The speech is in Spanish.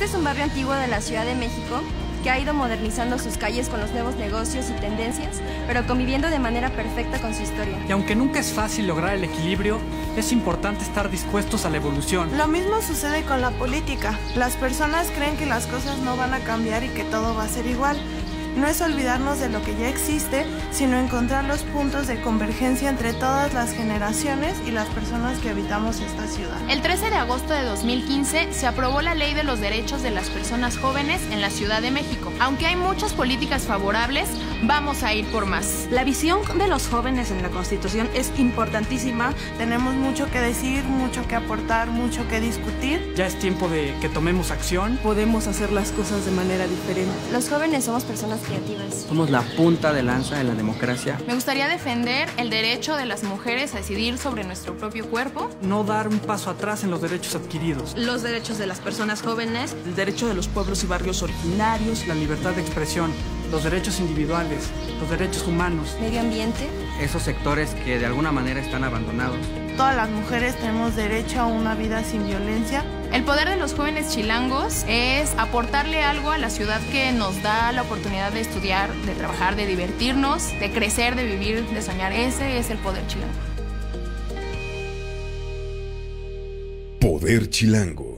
Este es un barrio antiguo de la Ciudad de México que ha ido modernizando sus calles con los nuevos negocios y tendencias, pero conviviendo de manera perfecta con su historia. Y aunque nunca es fácil lograr el equilibrio, es importante estar dispuestos a la evolución. Lo mismo sucede con la política. Las personas creen que las cosas no van a cambiar y que todo va a ser igual no es olvidarnos de lo que ya existe, sino encontrar los puntos de convergencia entre todas las generaciones y las personas que habitamos esta ciudad. El 13 de agosto de 2015 se aprobó la Ley de los Derechos de las Personas Jóvenes en la Ciudad de México. Aunque hay muchas políticas favorables, vamos a ir por más. La visión de los jóvenes en la Constitución es importantísima. Tenemos mucho que decir, mucho que aportar, mucho que discutir. Ya es tiempo de que tomemos acción. Podemos hacer las cosas de manera diferente. Los jóvenes somos personas creativas. Somos la punta de lanza de la democracia. Me gustaría defender el derecho de las mujeres a decidir sobre nuestro propio cuerpo. No dar un paso atrás en los derechos adquiridos. Los derechos de las personas jóvenes. El derecho de los pueblos y barrios originarios. La libertad de expresión. Los derechos individuales. Los derechos humanos. Medio ambiente. Esos sectores que de alguna manera están abandonados. Todas las mujeres tenemos derecho a una vida sin violencia el poder de los jóvenes chilangos es aportarle algo a la ciudad que nos da la oportunidad de estudiar, de trabajar, de divertirnos, de crecer, de vivir, de soñar. Ese es el poder chilango. Poder chilango.